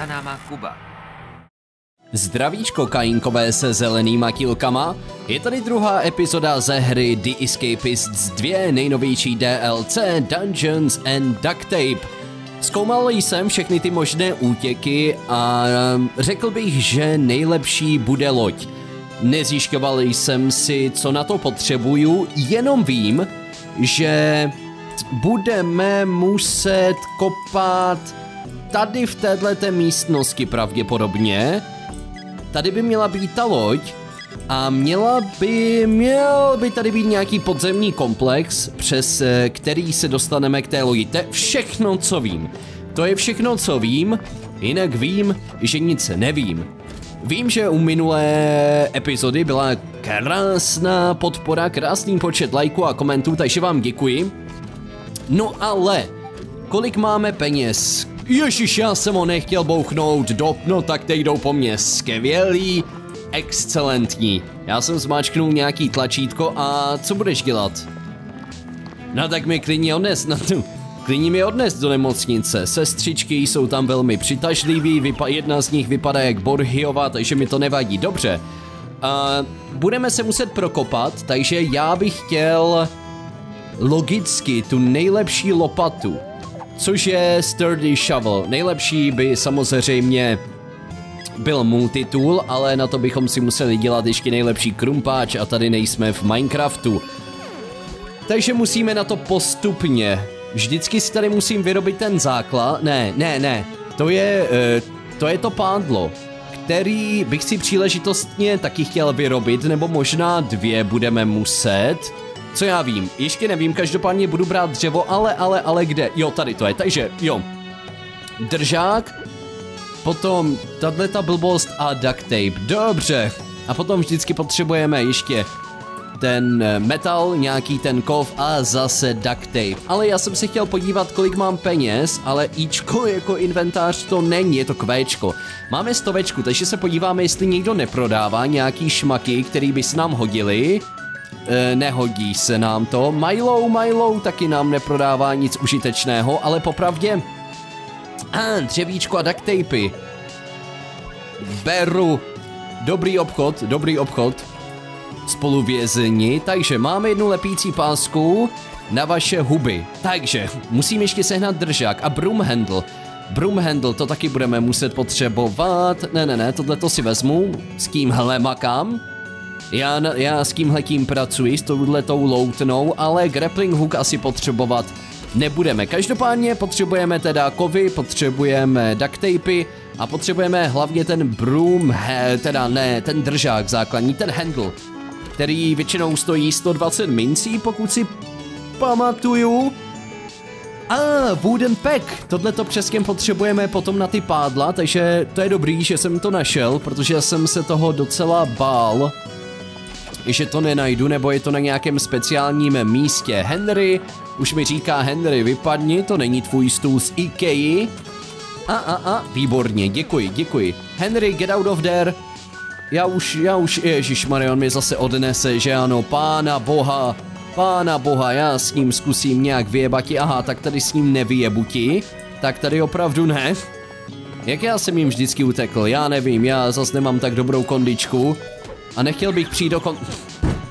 Tanama Kuba. Zdravíčko kajinkové se zelenýma kilkama, je tady druhá epizoda ze hry The Escapists 2 nejnovější DLC Dungeons and Duct Tape. Zkoumal jsem všechny ty možné útěky a um, řekl bych, že nejlepší bude loď. Nezjišťoval jsem si, co na to potřebuju, jenom vím, že budeme muset kopat tady v této místnosti pravděpodobně. Tady by měla být ta loď a měla by, měl by tady být nějaký podzemní komplex, přes eh, který se dostaneme k té lodi. To je všechno, co vím. To je všechno, co vím, jinak vím, že nic nevím. Vím, že u minulé epizody byla krásná podpora, krásný počet lajků a komentů, takže vám děkuji. No ale, kolik máme peněz? Ježíš, já jsem ho nechtěl bouchnout do, no tak teď jdou po mně skvělý, excelentní. Já jsem zmáčknul nějaký tlačítko a co budeš dělat? No tak mi klidně odnes, na tu. Klidně mi odnes do nemocnice. Sestřičky jsou tam velmi přitažlivý, vypa- jedna z nich vypadá jak Borhiova, takže mi to nevadí. Dobře. Uh, budeme se muset prokopat, takže já bych chtěl logicky tu nejlepší lopatu, což je Sturdy Shovel. Nejlepší by samozřejmě byl multitool, ale na to bychom si museli dělat ještě nejlepší krumpáč a tady nejsme v Minecraftu. Takže musíme na to postupně. Vždycky si tady musím vyrobit ten základ. Ne, ne, ne. To je, uh, to je to pádlo, který bych si příležitostně taky chtěl vyrobit, nebo možná dvě budeme muset. Co já vím, ještě nevím, každopádně budu brát dřevo, ale, ale, ale kde? Jo, tady to je, takže jo. Držák, potom tato blbost a duct tape, dobře. A potom vždycky potřebujeme ještě ten eh, metal, nějaký ten kov a zase duct tape. Ale já jsem si chtěl podívat, kolik mám peněz, ale ičko jako inventář to není, je to kvéčko. Máme stovečku, takže se podíváme, jestli někdo neprodává nějaký šmaky, který by se nám hodili. E, nehodí se nám to. Milo, Milo taky nám neprodává nic užitečného, ale popravdě... A, dřevíčko a duct tapey. Beru. Dobrý obchod, dobrý obchod. Spoluvězni, takže máme jednu lepící pásku na vaše huby. Takže, musím ještě sehnat držák a broom handle. Broom handle, to taky budeme muset potřebovat. Ne, ne, ne, tohle to si vezmu. S tímhle makám. Já, já s tímhle tím pracuji, s touhletou loutnou, ale grappling hook asi potřebovat nebudeme. Každopádně potřebujeme teda kovy, potřebujeme duct tapey a potřebujeme hlavně ten broom, he, teda ne, ten držák základní, ten handle, který většinou stojí 120 mincí, pokud si pamatuju. A ah, wooden pack, tohle to přesně potřebujeme potom na ty pádla, takže to je dobrý, že jsem to našel, protože jsem se toho docela bál že to nenajdu, nebo je to na nějakém speciálním místě. Henry, už mi říká Henry, vypadni, to není tvůj stůl z Ikei. A, a, a, výborně, děkuji, děkuji. Henry, get out of there. Já už, já už, Ježíš Marion mi zase odnese, že ano, pána boha, pána boha, já s ním zkusím nějak vyjebati, aha, tak tady s ním nevyjebuti, tak tady opravdu ne. Jak já jsem jim vždycky utekl, já nevím, já zase nemám tak dobrou kondičku, a nechtěl bych přijít do kon...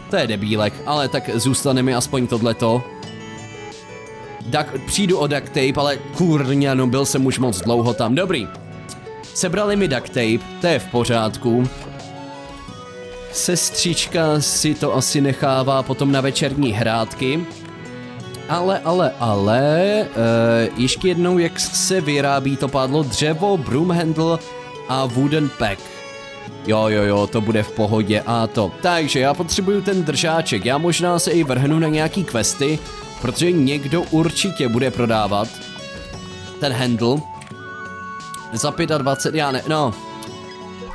To je debílek, ale tak zůstane mi aspoň tohleto. Tak přijdu o duct tape, ale kurňa, no byl jsem už moc dlouho tam. Dobrý. Sebrali mi duct tape, to je v pořádku. Sestřička si to asi nechává potom na večerní hrádky. Ale, ale, ale, uh, ještě jednou, jak se vyrábí to pádlo dřevo, broom handle a wooden pack. Jo, jo, jo, to bude v pohodě a to. Takže já potřebuju ten držáček, já možná se i vrhnu na nějaký questy, protože někdo určitě bude prodávat ten handle. Za 25, já ne, no.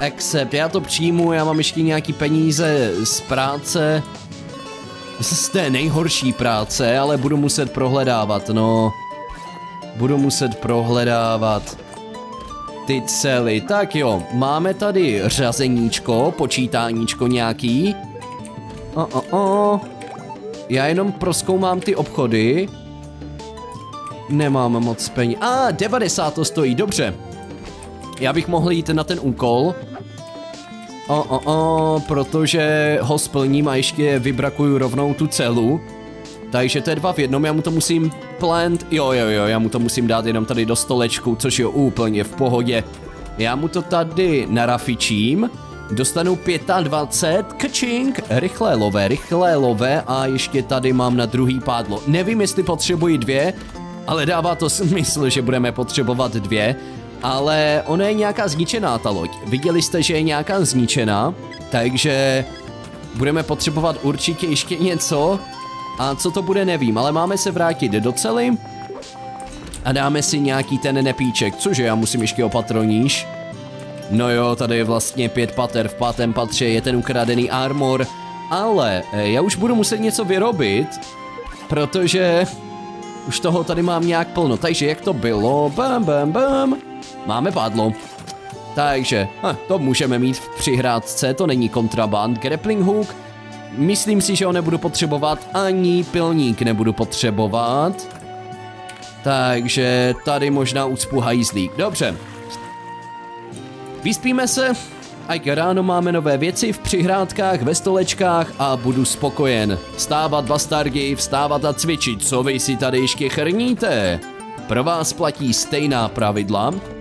Accept, já to přijmu, já mám ještě nějaký peníze z práce. Z té nejhorší práce, ale budu muset prohledávat, no. Budu muset prohledávat ty cely. Tak jo, máme tady řazeníčko, počítáníčko nějaký. O, o, o. Já jenom proskoumám ty obchody. Nemám moc peněz. A, ah, 90 to stojí, dobře. Já bych mohl jít na ten úkol. O, o, o, protože ho splním a ještě vybrakuju rovnou tu celu. Takže to je dva v jednom, já mu to musím plant, jo jo jo, já mu to musím dát jenom tady do stolečku, což je úplně v pohodě. Já mu to tady narafičím, dostanu 25, kčink, rychlé lové, rychlé lové a ještě tady mám na druhý pádlo. Nevím, jestli potřebuji dvě, ale dává to smysl, že budeme potřebovat dvě. Ale ona je nějaká zničená ta loď. Viděli jste, že je nějaká zničená, takže budeme potřebovat určitě ještě něco. A co to bude, nevím, ale máme se vrátit do cely. A dáme si nějaký ten nepíček, cože já musím ještě opatroníš. No jo, tady je vlastně pět pater, v pátém patře je ten ukradený armor, ale eh, já už budu muset něco vyrobit, protože už toho tady mám nějak plno, takže jak to bylo, bam, bam, bam, máme padlo. Takže, hm, to můžeme mít v přihrádce, to není kontraband, grappling hook, myslím si, že ho nebudu potřebovat, ani pilník nebudu potřebovat. Takže tady možná ucpu hajzlík, dobře. Vyspíme se, a ráno máme nové věci v přihrádkách, ve stolečkách a budu spokojen. Vstávat bastardi, vstávat a cvičit, co vy si tady ještě chrníte? Pro vás platí stejná pravidla.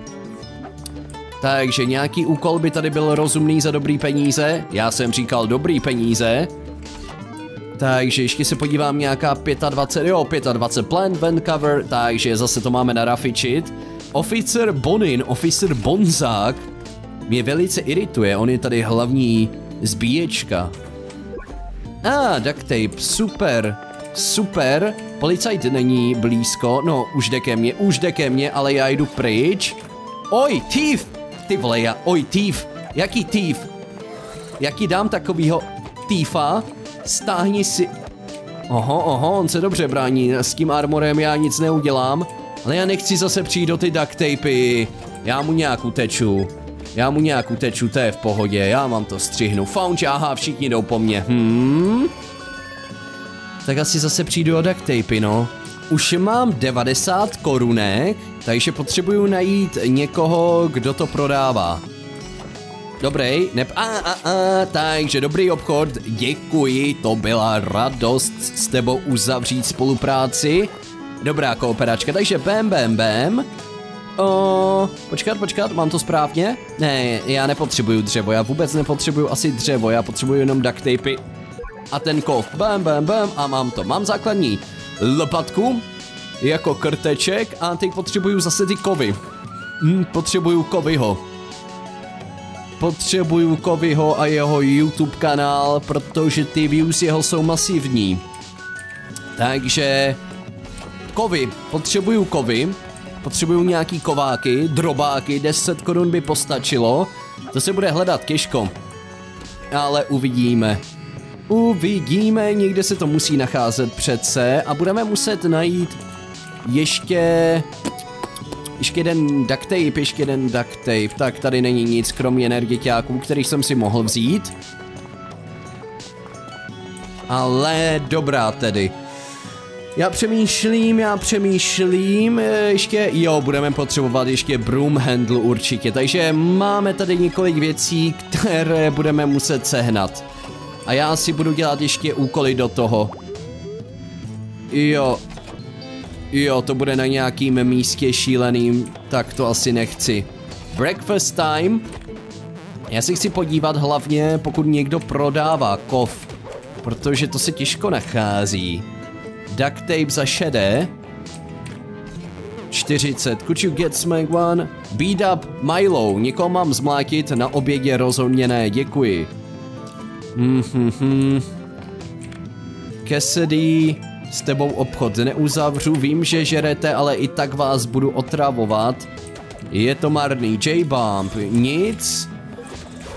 Takže nějaký úkol by tady byl rozumný za dobrý peníze. Já jsem říkal dobrý peníze. Takže ještě se podívám nějaká 25, jo 25 plant vent cover, takže zase to máme narafičit. Oficer Bonin, oficer Bonzák, mě velice irituje, on je tady hlavní zbíječka. A, ah, duct tape, super, super, policajt není blízko, no už jde ke mně, už jde ke mně, ale já jdu pryč. Oj, thief, ty vole, já, oj, thief, jaký thief? Jaký dám takovýho thiefa? Stáhni si... Oho, oho, on se dobře brání, s tím armorem já nic neudělám, ale já nechci zase přijít do ty duct tapy, já mu nějak uteču. Já mu nějak uteču, to je v pohodě, já mám to střihnu. Found, aha, všichni jdou po mně. Hmm? Tak asi zase přijdu o duct tapy, no. Už mám 90 korunek, takže potřebuju najít někoho, kdo to prodává. Dobrý, nep, a, a, a, takže dobrý obchod, děkuji, to byla radost s tebou uzavřít spolupráci. Dobrá kooperačka, takže bam, bam, bam. O, počkat, počkat, mám to správně? Ne, já nepotřebuju dřevo, já vůbec nepotřebuju asi dřevo, já potřebuju jenom duct tapy. A ten kov, bam, bam, bam, a mám to. Mám základní lopatku, jako krteček, a teď potřebuju zase ty kovy. Hm, potřebuju kovyho. Potřebuju kovyho a jeho YouTube kanál, protože ty views jeho jsou masivní. Takže... Kovy, potřebuju kovy. Potřebuju nějaký kováky, drobáky, 10 korun by postačilo. To se bude hledat těžko. Ale uvidíme. Uvidíme, někde se to musí nacházet přece a budeme muset najít ještě... Ještě jeden duct tape, ještě jeden duct tape. Tak tady není nic kromě energetiáků, který jsem si mohl vzít. Ale dobrá tedy. Já přemýšlím, já přemýšlím, eh, ještě, jo, budeme potřebovat ještě broom handle určitě, takže máme tady několik věcí, které budeme muset sehnat. A já si budu dělat ještě úkoly do toho. Jo. Jo, to bude na nějakým místě šíleným, tak to asi nechci. Breakfast time. Já si chci podívat hlavně, pokud někdo prodává kov, protože to se těžko nachází. Duct tape za šedé. 40. Could you get smack one? Beat up Milo. Někoho mám zmlátit na obědě rozhodně ne, děkuji. Mhm. Cassidy, s tebou obchod neuzavřu, vím, že žerete, ale i tak vás budu otravovat. Je to marný. J-Bump, nic.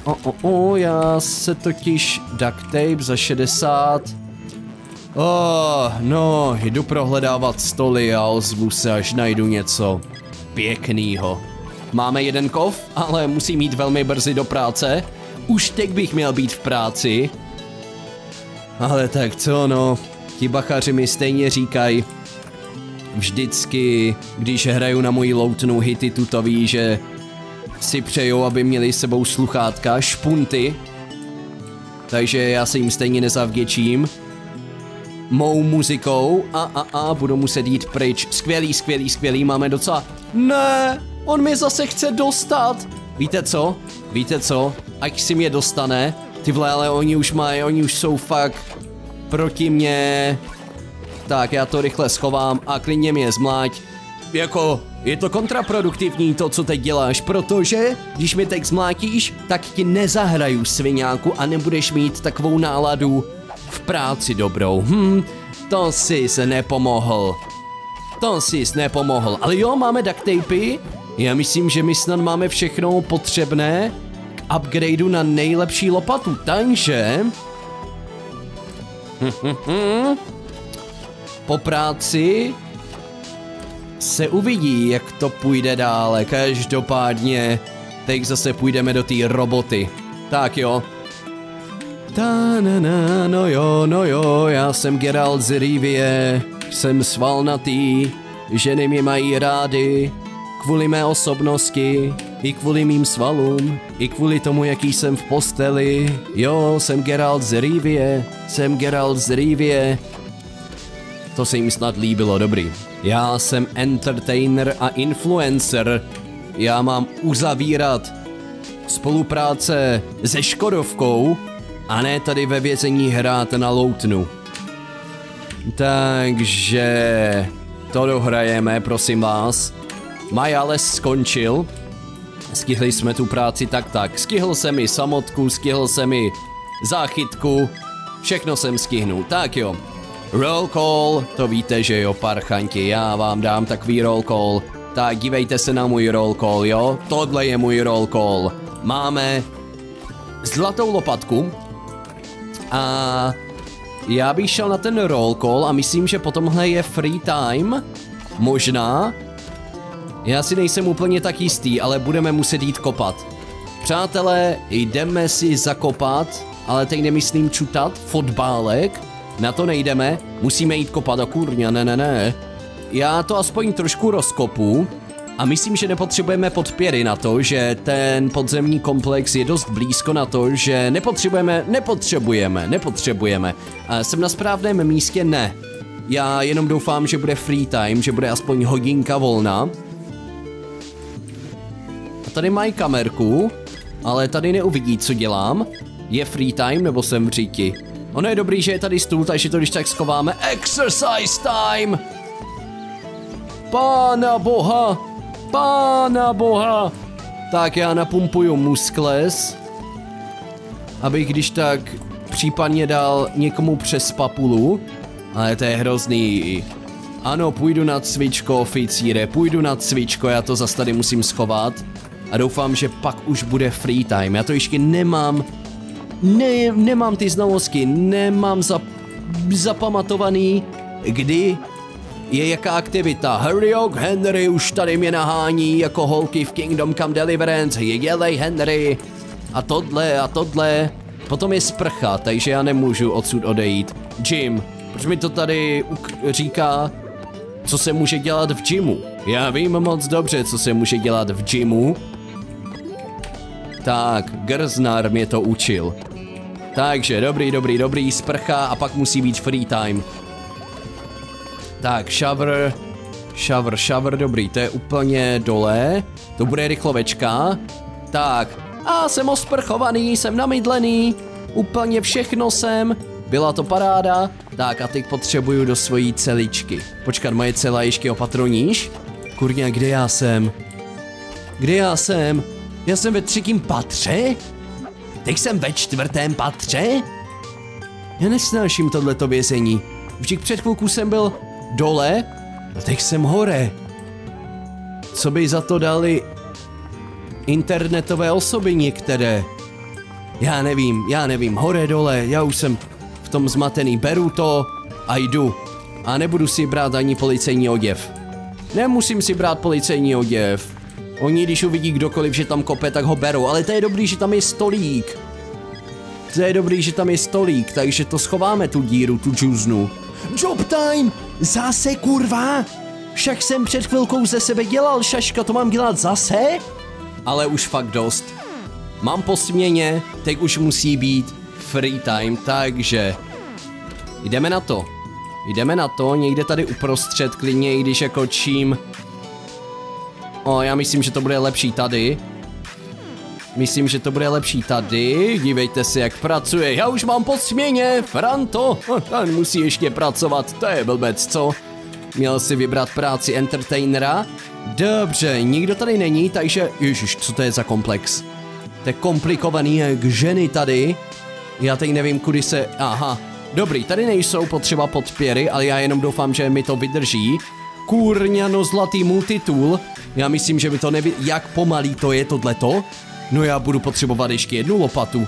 O, o, o, já se totiž duct tape za 60. Oh, no, jdu prohledávat stoly a ozvu se, až najdu něco pěknýho. Máme jeden kov, ale musím jít velmi brzy do práce. Už teď bych měl být v práci. Ale tak co no, ti bachaři mi stejně říkají, vždycky, když hraju na moji loutnou hity tutový, že si přejou, aby měli s sebou sluchátka, špunty. Takže já se jim stejně nezavděčím. Mou muzikou a a a budu muset jít pryč. Skvělý, skvělý, skvělý, máme docela... Ne, on mi zase chce dostat. Víte co? Víte co? Ať si mě dostane. Ty vole, ale oni už mají, oni už jsou fakt proti mě. Tak, já to rychle schovám a klidně mě zmláť. Jako, je to kontraproduktivní to, co teď děláš, protože když mi teď zmlátíš, tak ti nezahraju sviňáku a nebudeš mít takovou náladu v práci dobrou. Hm, to jsi se nepomohl. To jsi nepomohl. Ale jo, máme duct tapy. Já myslím, že my snad máme všechno potřebné upgradeu na nejlepší lopatu, takže... po práci se uvidí, jak to půjde dále. Každopádně, teď zase půjdeme do té roboty. Tak jo. Ta na na, no jo, no jo, já jsem Geralt z Rivie, jsem svalnatý, ženy mě mají rády, kvůli mé osobnosti, i kvůli mým svalům, i kvůli tomu, jaký jsem v posteli. Jo, jsem Geralt z Rivie, jsem Geralt z Rivie. To se jim snad líbilo, dobrý. Já jsem entertainer a influencer. Já mám uzavírat spolupráce se Škodovkou a ne tady ve vězení hrát na loutnu. Takže to dohrajeme, prosím vás. Majales skončil. Skihli jsme tu práci tak tak. Skihl se mi samotku, skihl se mi záchytku. Všechno jsem stihnul. Tak jo. Roll call, to víte, že jo, parchanti, já vám dám takový roll call. Tak dívejte se na můj roll call, jo? Tohle je můj roll call. Máme zlatou lopatku a já bych šel na ten roll call a myslím, že potomhle je free time. Možná. Já si nejsem úplně tak jistý, ale budeme muset jít kopat. Přátelé, jdeme si zakopat, ale teď nemyslím čutat, fotbálek. Na to nejdeme, musíme jít kopat a kurňa, ne, ne, ne. Já to aspoň trošku rozkopu a myslím, že nepotřebujeme podpěry na to, že ten podzemní komplex je dost blízko na to, že nepotřebujeme, nepotřebujeme, nepotřebujeme. A jsem na správném místě? Ne. Já jenom doufám, že bude free time, že bude aspoň hodinka volna. Tady mají kamerku, ale tady neuvidí, co dělám. Je free time nebo jsem v říti? Ono je dobrý, že je tady stůl, takže to když tak schováme. Exercise time! Pána boha! Pána boha! Tak já napumpuju muskles, abych když tak případně dal někomu přes papulu. Ale to je hrozný. Ano, půjdu na cvičko, oficíre, půjdu na cvičko, já to zase tady musím schovat. A doufám, že pak už bude free time. Já to ještě nemám ne, nemám ty znalosti, nemám za, zapamatovaný, kdy je jaká aktivita. Harryok Henry už tady mě nahání jako holky v Kingdom Come Deliverance, jelej Henry a tohle a tohle. Potom je sprcha, takže já nemůžu odsud odejít. Jim, proč mi to tady říká, co se může dělat v gymu? Já vím moc dobře, co se může dělat v gymu, tak, Grznar mě to učil. Takže, dobrý, dobrý, dobrý, sprcha a pak musí být free time. Tak, shower, shower, shower, dobrý, to je úplně dole. To bude rychlovečka. Tak, a jsem osprchovaný, jsem namydlený, úplně všechno jsem, byla to paráda. Tak a teď potřebuju do svojí celičky. Počkat, moje cela ještě opatroníš? Kurňa, kde já jsem? Kde já jsem? Já jsem ve třetím patře? Teď jsem ve čtvrtém patře? Já nesnáším tohleto vězení. Vždyť před chvilku jsem byl dole a teď jsem hore. Co by za to dali internetové osoby některé? Já nevím, já nevím, hore, dole, já už jsem v tom zmatený, beru to a jdu. A nebudu si brát ani policejní oděv. Nemusím si brát policejní oděv. Oni, když uvidí kdokoliv, že tam kope, tak ho berou, ale to je dobrý, že tam je stolík. To je dobrý, že tam je stolík, takže to schováme tu díru, tu džuznu. Job time! Zase kurva! Však jsem před chvilkou ze sebe dělal, šaška, to mám dělat zase? ale už fakt dost. Mám po směně, teď už musí být free time, takže jdeme na to. Jdeme na to, někde tady uprostřed, klidně i když jako čím... O, já myslím, že to bude lepší tady. Myslím, že to bude lepší tady. Dívejte se, jak pracuje. Já už mám po směně. Franto, ten musí ještě pracovat. To je blbec, co? Měl si vybrat práci entertainera. Dobře, nikdo tady není, takže... Ježiš, co to je za komplex? To je komplikovaný jak ženy tady. Já teď nevím, kudy se... Aha, dobrý, tady nejsou potřeba podpěry, ale já jenom doufám, že mi to vydrží. Kurňano zlatý multitool. Já myslím, že mi to neví... Jak pomalý to je tohleto? No já budu potřebovat ještě jednu lopatu.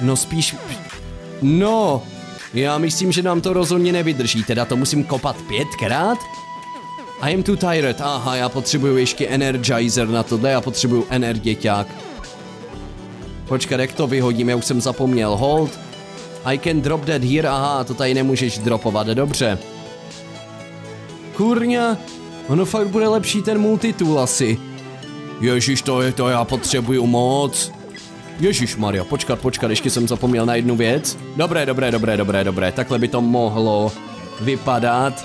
No spíš... No, já myslím, že nám to rozhodně nevydrží, teda to musím kopat pětkrát? I am too tired, aha, já potřebuju ještě energizer na tohle, já potřebuju energeťák. Počkat, jak to vyhodím, já už jsem zapomněl, hold. I can drop that here, aha, to tady nemůžeš dropovat, dobře. Kurňa, ono fakt bude lepší ten multitool asi. Ježíš, to je to, já potřebuju moc. Ježíš Maria, počkat, počkat, ještě jsem zapomněl na jednu věc. Dobré, dobré, dobré, dobré, dobré, takhle by to mohlo vypadat.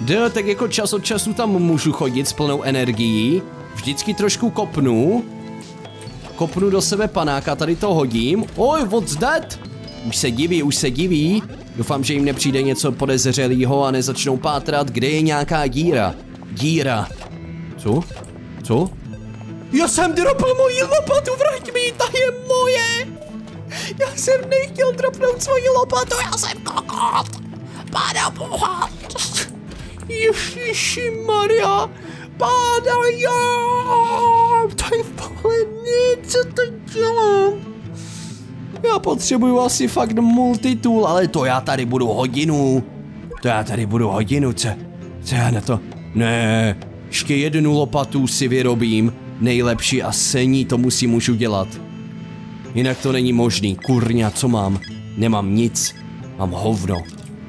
D, tak jako čas od času tam můžu chodit s plnou energií. Vždycky trošku kopnu. Kopnu do sebe panáka, tady to hodím. Oj, what's that? Už se diví, už se diví. Doufám, že jim nepřijde něco podezřelého a nezačnou pátrat, kde je nějaká díra. Díra. Co? Co? Já jsem dropl moji lopatu, vrať mi, ta je moje! Já jsem nechtěl dropnout svoji lopatu, já jsem kokot! Pána boha! Ježiši Maria! Pána já! To je v co to dělám? Já potřebuju asi fakt multitool, ale to já tady budu hodinu. To já tady budu hodinu, co? Co já na to? Ne, ještě jednu lopatu si vyrobím nejlepší a sení to musím už udělat. Jinak to není možný, kurňa, co mám? Nemám nic, mám hovno.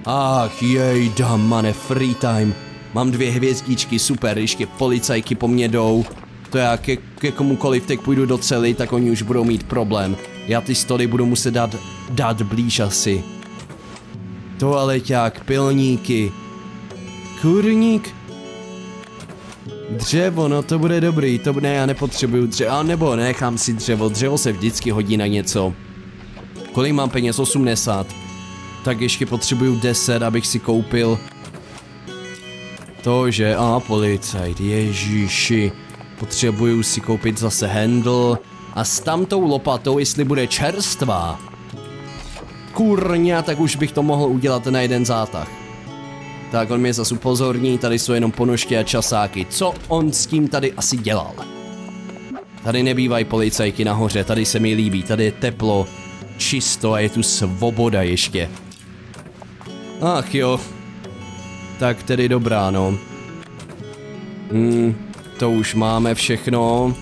Ach jej, damane, free time. Mám dvě hvězdičky, super, ještě policajky po mně jdou. To já ke, ke komukoliv teď půjdu do cely, tak oni už budou mít problém. Já ty stoly budu muset dát, dát blíž asi. Toaleťák, pilníky. Kurník, Dřevo, no to bude dobrý, to ne, já nepotřebuju dřevo, a nebo nechám si dřevo, dřevo se vždycky hodí na něco. Kolik mám peněz? 80. Tak ještě potřebuju 10, abych si koupil to, že, a policajt, ježíši, potřebuju si koupit zase handle a s tamtou lopatou, jestli bude čerstvá, kurňa, tak už bych to mohl udělat na jeden zátah. Tak on mě zase upozorní, tady jsou jenom ponožky a časáky. Co on s tím tady asi dělal? Tady nebývají policajky nahoře, tady se mi líbí, tady je teplo, čisto a je tu svoboda ještě. Ach jo. Tak tedy dobrá, no. Hmm, to už máme všechno.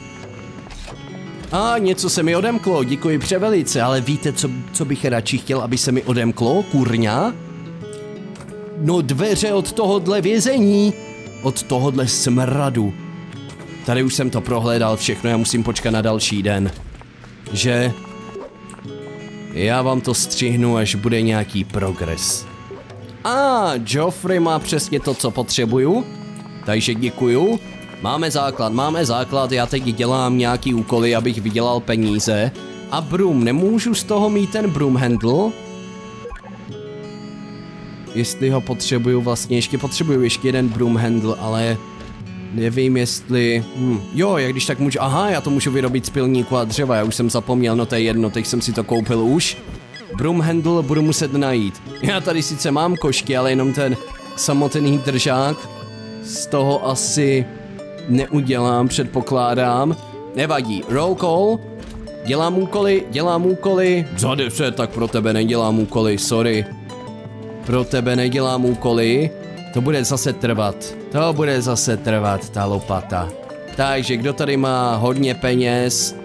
A něco se mi odemklo, děkuji převelice, ale víte, co, co bych radši chtěl, aby se mi odemklo, kurňa? No dveře od tohohle vězení, od tohohle smradu. Tady už jsem to prohlédal všechno, já musím počkat na další den. Že? Já vám to střihnu, až bude nějaký progres. A ah, Joffrey má přesně to, co potřebuju. Takže děkuju. Máme základ, máme základ, já teď dělám nějaký úkoly, abych vydělal peníze. A broom, nemůžu z toho mít ten broom handle? jestli ho potřebuju vlastně, ještě potřebuju ještě jeden broom handle, ale nevím jestli, hm, jo, jak když tak můžu, aha, já to můžu vyrobit z pilníku a dřeva, já už jsem zapomněl, no to je jedno, teď jsem si to koupil už. Broom handle budu muset najít. Já tady sice mám košky, ale jenom ten samotný držák, z toho asi neudělám, předpokládám. Nevadí, roll call, dělám úkoly, dělám úkoly, za 10, tak pro tebe nedělám úkoly, sorry pro tebe nedělám úkoly, to bude zase trvat. To bude zase trvat, ta lopata. Takže kdo tady má hodně peněz?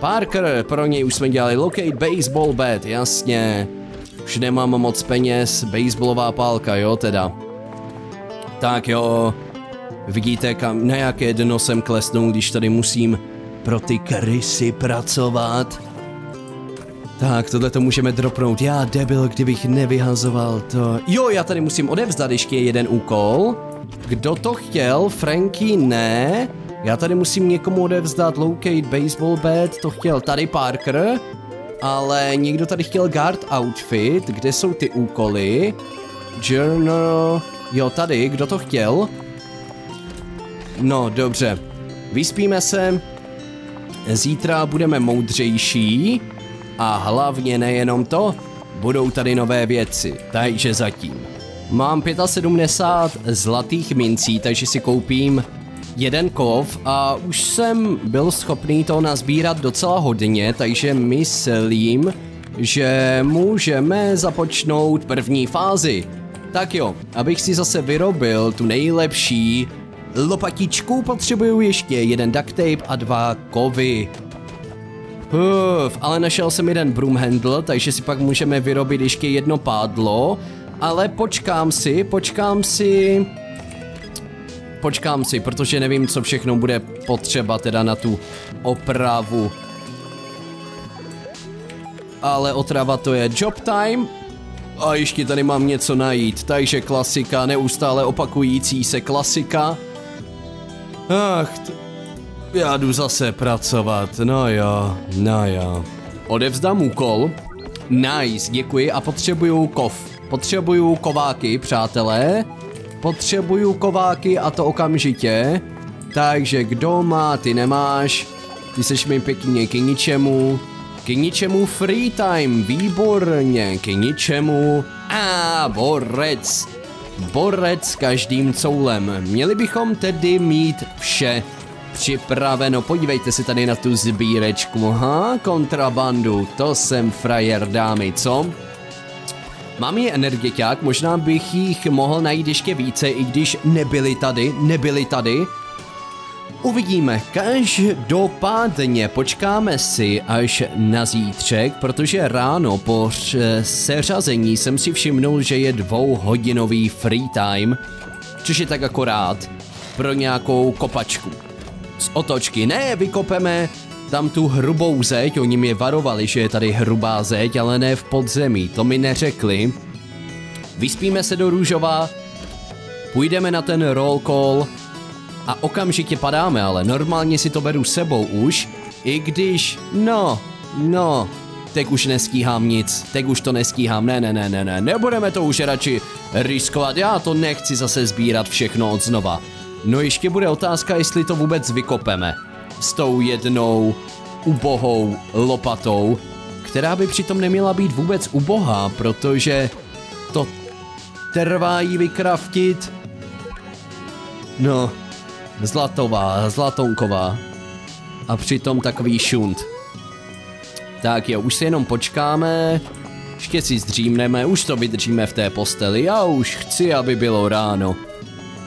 Parker, pro něj už jsme dělali locate baseball bat, jasně. Už nemám moc peněz, baseballová pálka, jo teda. Tak jo. Vidíte, kam, na jaké dno jsem klesnul, když tady musím pro ty krysy pracovat. Tak, tohle to můžeme dropnout. Já debil, kdybych nevyhazoval to. Jo, já tady musím odevzdat ještě jeden úkol. Kdo to chtěl? Franky ne. Já tady musím někomu odevzdat locate baseball bat, to chtěl tady Parker. Ale někdo tady chtěl guard outfit, kde jsou ty úkoly? Journal, jo tady, kdo to chtěl? No, dobře. Vyspíme se, zítra budeme moudřejší a hlavně nejenom to, budou tady nové věci, takže zatím. Mám 75 zlatých mincí, takže si koupím jeden kov a už jsem byl schopný to nazbírat docela hodně, takže myslím, že můžeme započnout první fázi. Tak jo, abych si zase vyrobil tu nejlepší lopatičku, potřebuju ještě jeden duct tape a dva kovy. Uf, ale našel jsem jeden broom handle, takže si pak můžeme vyrobit ještě jedno pádlo, ale počkám si, počkám si... Počkám si, protože nevím, co všechno bude potřeba teda na tu opravu. Ale otrava to je job time. A ještě tady mám něco najít, takže klasika, neustále opakující se klasika. Ach, já jdu zase pracovat, no jo, no jo. Odevzdám úkol. Nice, děkuji a potřebuju kov. Potřebuju kováky, přátelé. Potřebuju kováky a to okamžitě. Takže kdo má, ty nemáš. Ty seš mi pěkně k ničemu. K ničemu free time, výborně, k ničemu. A borec. Borec každým coulem. Měli bychom tedy mít vše připraveno. Podívejte si tady na tu sbírečku. Ha, kontrabandu, to jsem frajer dámy, co? Mám je energeťák, možná bych jich mohl najít ještě více, i když nebyli tady, nebyli tady. Uvidíme, každopádně počkáme si až na zítřek, protože ráno po seřazení jsem si všimnul, že je dvouhodinový free time, což je tak akorát pro nějakou kopačku z otočky. Ne, vykopeme tam tu hrubou zeď, oni mě varovali, že je tady hrubá zeď, ale ne v podzemí, to mi neřekli. Vyspíme se do Růžova, půjdeme na ten roll call a okamžitě padáme, ale normálně si to beru sebou už, i když, no, no, teď už nestíhám nic, teď už to nestíhám, ne, ne, ne, ne, ne, nebudeme to už radši riskovat, já to nechci zase sbírat všechno od znova. No ještě bude otázka, jestli to vůbec vykopeme. S tou jednou ubohou lopatou, která by přitom neměla být vůbec ubohá, protože to trvá jí vykraftit. No, zlatová, zlatonková. A přitom takový šunt. Tak jo, už se jenom počkáme. Ještě si zdřímneme, už to vydržíme v té posteli. Já už chci, aby bylo ráno.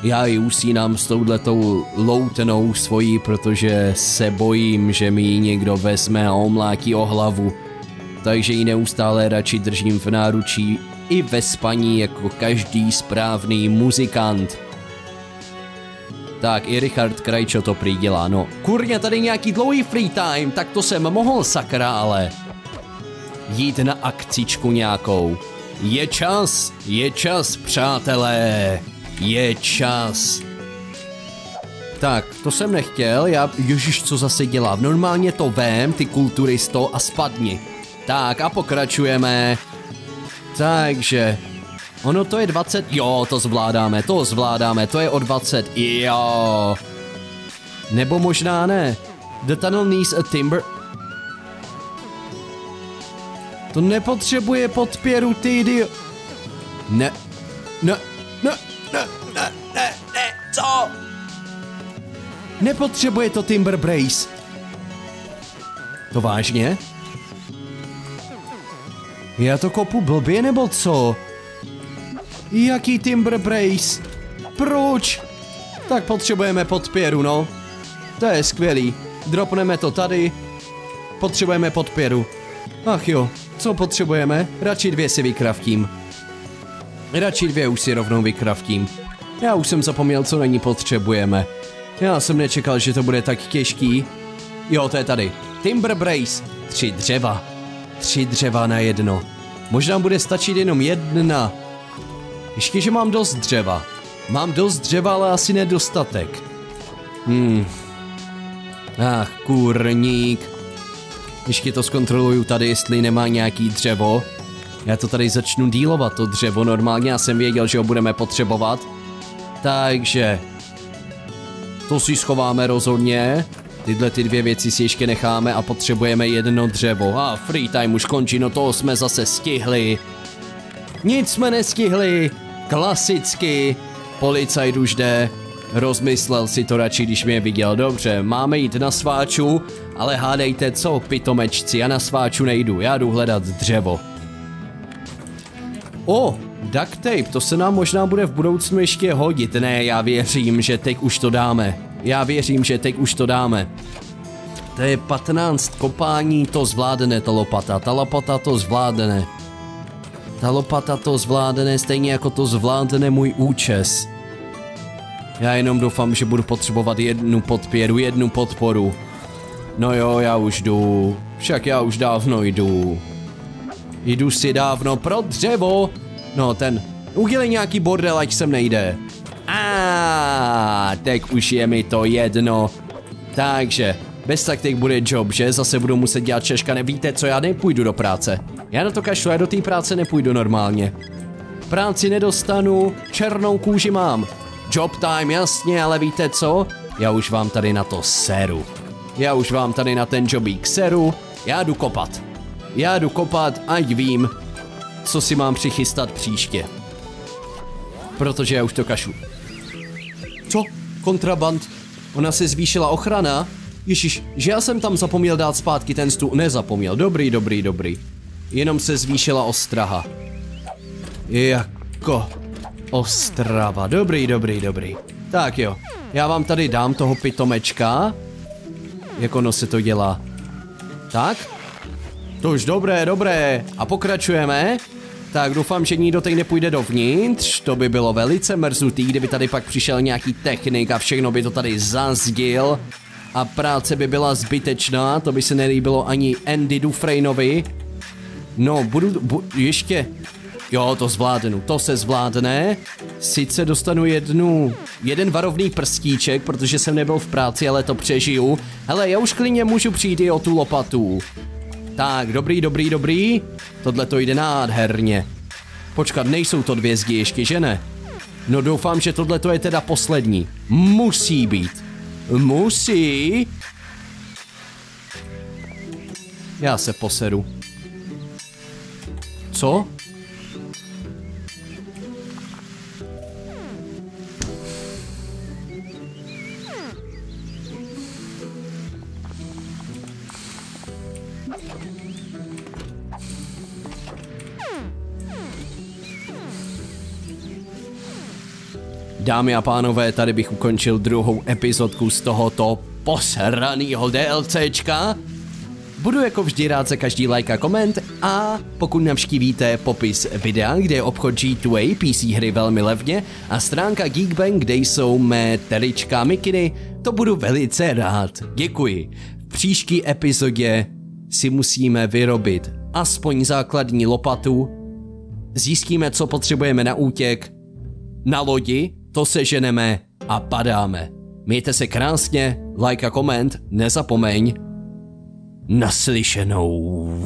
Já ji usínám s touhletou loutenou svojí, protože se bojím, že mi ji někdo vezme a omlátí o hlavu. Takže ji neustále radši držím v náručí i ve spaní jako každý správný muzikant. Tak i Richard Krajčo to prý dělá, no. Kurně, tady nějaký dlouhý free time, tak to jsem mohl sakra, ale... Jít na akcičku nějakou. Je čas, je čas, přátelé. Je čas. Tak, to jsem nechtěl, já, ježiš, co zase dělám, normálně to vem, ty kulturisto, a spadni. Tak a pokračujeme. Takže, ono to je 20, jo, to zvládáme, to zvládáme, to je o 20, jo. Nebo možná ne. The tunnel needs a timber... To nepotřebuje podpěru, ty idio... Ne, ne, ne, ne, ne, ne, ne, co? Nepotřebuje to Timber Brace. To vážně? Já to kopu blbě nebo co? Jaký Timber Brace? Proč? Tak potřebujeme podpěru, no. To je skvělý. Dropneme to tady. Potřebujeme podpěru. Ach jo, co potřebujeme? Radši dvě si vykraftím. Radši dvě už si rovnou vykraftím. Já už jsem zapomněl, co na ní potřebujeme. Já jsem nečekal, že to bude tak těžký. Jo, to je tady. Timber Brace. Tři dřeva. Tři dřeva na jedno. Možná bude stačit jenom jedna. Ještě, že mám dost dřeva. Mám dost dřeva, ale asi nedostatek. Hmm. Ach, kurník. Ještě to zkontroluju tady, jestli nemá nějaký dřevo. Já to tady začnu dílovat, to dřevo. Normálně já jsem věděl, že ho budeme potřebovat. Takže... To si schováme rozhodně. Tyhle ty dvě věci si ještě necháme a potřebujeme jedno dřevo. A free time už končí, no toho jsme zase stihli. Nic jsme nestihli. Klasicky. Policajt už jde. Rozmyslel si to radši, když mě viděl. Dobře, máme jít na sváču, ale hádejte co, pitomečci, já na sváču nejdu, já jdu hledat dřevo. O, duct tape, to se nám možná bude v budoucnu ještě hodit. Ne, já věřím, že teď už to dáme. Já věřím, že teď už to dáme. To je 15 kopání, to zvládne ta lopata, ta lopata to zvládne. Ta lopata to zvládne stejně jako to zvládne můj účes. Já jenom doufám, že budu potřebovat jednu podpěru, jednu podporu. No jo, já už jdu. Však já už dávno jdu. Jdu si dávno pro dřevo. No ten, udělej nějaký bordel, ať sem nejde. A teď už je mi to jedno. Takže, bez tak teď bude job, že? Zase budu muset dělat češka, nevíte co, já nepůjdu do práce. Já na to kašlu, já do té práce nepůjdu normálně. Práci nedostanu, černou kůži mám. Job time, jasně, ale víte co? Já už vám tady na to seru. Já už vám tady na ten jobík seru, já jdu kopat. Já jdu kopat, ať vím, co si mám přichystat příště. Protože já už to kašu. Co? Kontraband? Ona se zvýšila ochrana? Ježíš, že já jsem tam zapomněl dát zpátky ten stůl. Nezapomněl, dobrý, dobrý, dobrý. Jenom se zvýšila ostraha. Jako ostrava, dobrý, dobrý, dobrý. Tak jo, já vám tady dám toho pitomečka. Jak ono se to dělá. Tak? To už dobré, dobré. A pokračujeme. Tak doufám, že nikdo teď nepůjde dovnitř, to by bylo velice mrzutý, kdyby tady pak přišel nějaký technik a všechno by to tady zazdil a práce by byla zbytečná, to by se nelíbilo ani Andy Dufresnovi. No, budu, bu, ještě, jo, to zvládnu, to se zvládne. Sice dostanu jednu, jeden varovný prstíček, protože jsem nebyl v práci, ale to přežiju. Hele, já už klidně můžu přijít i o tu lopatu. Tak, dobrý, dobrý, dobrý. Tohle to jde nádherně. Počkat, nejsou to dvě zdi ještě, že ne? No doufám, že tohle to je teda poslední. Musí být. Musí. Já se poseru. Co? Dámy a pánové, tady bych ukončil druhou epizodku z tohoto posranýho DLCčka. Budu jako vždy rád za každý like a koment a pokud navštívíte popis videa, kde je obchod G2A PC hry velmi levně a stránka Geekbank, kde jsou mé terička mikiny, to budu velice rád. Děkuji. V příští epizodě si musíme vyrobit aspoň základní lopatu, zjistíme, co potřebujeme na útěk, na lodi, to seženeme a padáme. Mějte se krásně, like a koment, nezapomeň. Naslyšenou.